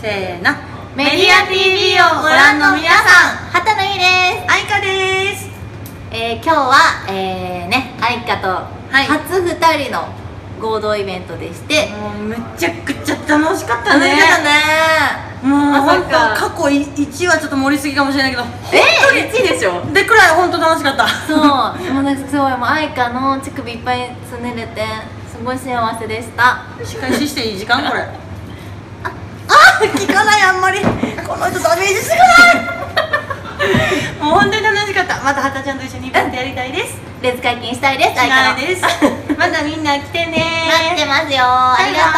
せーの。メディア TV をご覧の皆さん。畑野由です。愛花です。えー、今日はえー、ね愛花とはい。初二人の合同イベントでして、もうめちゃくちゃ楽しかったね。ね。もうま本当過去1はちょっと盛りすぎかもしれないけどえ1位でしょ？でくらい本当楽しかった。そう。もうなんかすごいもう愛花の乳首いっぱいつねれてすごい幸せでした。仕返ししていい時間これ聞かないあんまり。この人ダメージすぎないもう本当に楽しかった。またはたちゃんと一緒にイベントやりたいです。レッツ解禁したいですです。またみんな来てね。待ってますよ。ありがとう